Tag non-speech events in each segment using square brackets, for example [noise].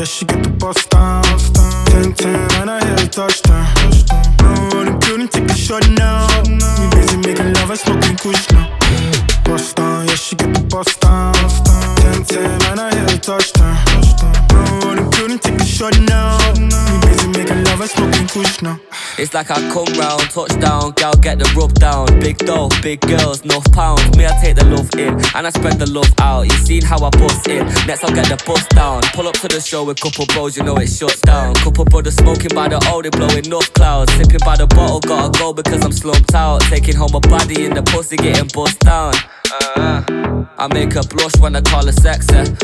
yeah, she get the buss down. 10 10, and I hit a touchdown. No good and take a shot now. We busy making love and smoking kush now. Bust down, yeah, she get the buss down. 10 10, and I hit a touchdown. No good and take a shot now. We busy making love and smoking kush now. It's like I come round, touchdown, gal get the rub down. Big dough, big girls, enough pounds. Me, I take the love in and I spread the love out. You seen how I bust in? Next, I'll get the buss down. Pull up to the show with couple bros, you know it shuts down. Couple brothers smoking by the old, they blowing enough clouds. Sipping by the bottle, gotta go because I'm slumped out. Taking home a body in the pussy, getting bust down. Uh, I make her blush when I call her sexy.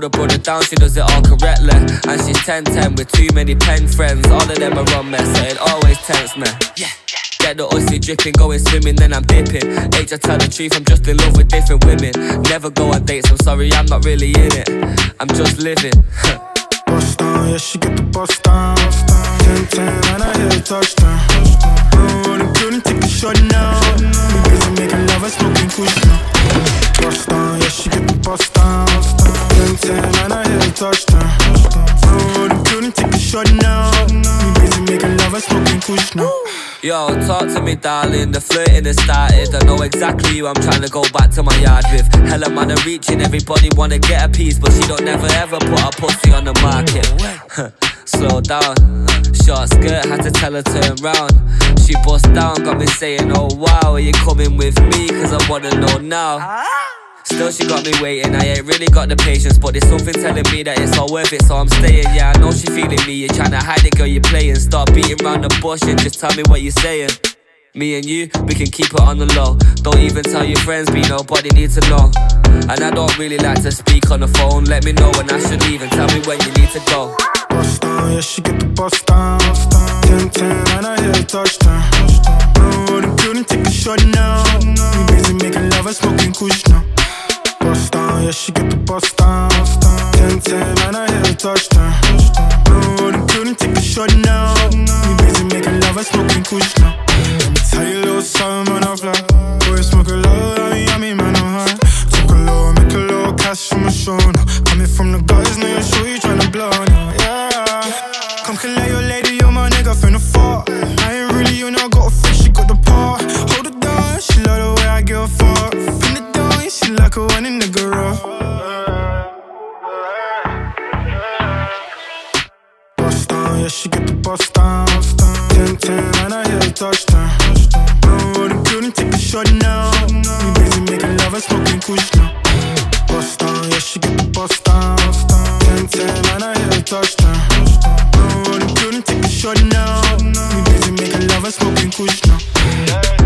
Hold her brother down, she does it all correctly. And she's 10 10 with too many pen friends. All of them are on me, so it always tempts me. Get the ussy dripping, going swimming, then I'm dipping. Age, I tell the truth, I'm just in love with different women. Never go on dates, I'm sorry, I'm not really in it. I'm just living. [laughs] Bust down, yeah, she get the bust down. 10 10, and I hit a touchdown. No running good and take a shot now. Touchdown. No running good and take a shot now. We busy making love and smoking kush now. Yo, talk to me, darling. The flirting has started. I know exactly who I'm trying to go back to my yard with. Hella man are reaching, everybody wanna get a piece, but she don't never ever put her pussy on the market. [laughs] Slow down, short skirt, had to tell her turn round. She bust down, got me saying, Oh wow, are you coming with me? Cause I wanna know now. Ah. Still, she got me waiting. I ain't really got the patience, but there's something telling me that it's all worth it, so I'm staying. Yeah, I know she feeling me. You're trying to hide it, girl, you're playing. Stop beating around the bush and just tell me what you're saying. Me and you, we can keep it on the low. Don't even tell your friends, be nobody needs to know. And I don't really like to speak on the phone. Let me know when I should leave and tell me when you need to go. Bust down, yeah, she get the bust down. 10 10, and I hit a touchdown. No good and take a shot now. We busy making love and smoking kush now. Yeah, she get the bust down. 10 10, and I hit a touchdown. Running good and take a shot now. We busy making love and smoking kush now. Let me tell you a little something when I fly. Boy, smoke a low, I mean, I mean, man, I'm high. Took a low, make a low, cash from my show now. Coming from the guys, now you're sure you tryna blow yeah, she get the bust down. 10 10, and I hit a touchdown. No good and take a shot now. We busy making love and smoking kush now. Bust down, yeah, she get the bust down. 10 10, and I hit a touchdown. No good and take a shot now. We busy making love and smoking kush now.